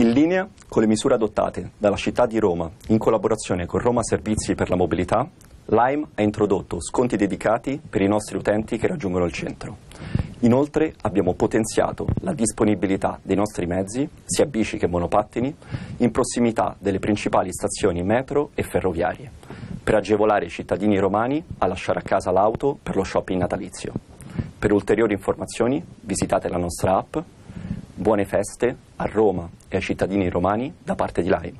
In linea con le misure adottate dalla città di Roma in collaborazione con Roma Servizi per la Mobilità, Lime ha introdotto sconti dedicati per i nostri utenti che raggiungono il centro. Inoltre abbiamo potenziato la disponibilità dei nostri mezzi, sia bici che monopattini, in prossimità delle principali stazioni metro e ferroviarie, per agevolare i cittadini romani a lasciare a casa l'auto per lo shopping natalizio. Per ulteriori informazioni visitate la nostra app Buone feste a Roma e ai cittadini romani da parte di Lime.